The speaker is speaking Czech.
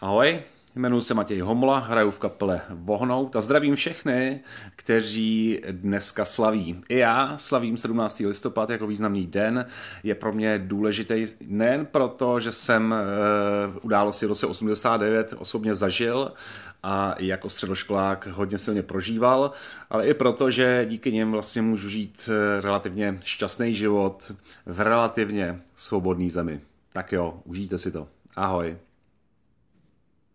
Ahoj, jmenuji se Matěj Homla, hraju v kapele Vohnout a zdravím všechny, kteří dneska slaví. I já slavím 17. listopad jako významný den. Je pro mě důležitý nejen proto, že jsem eh, v události v roce 89 osobně zažil a jako středoškolák hodně silně prožíval, ale i proto, že díky něm vlastně můžu žít eh, relativně šťastný život v relativně svobodné zemi. Tak jo, užijte si to. Ahoj.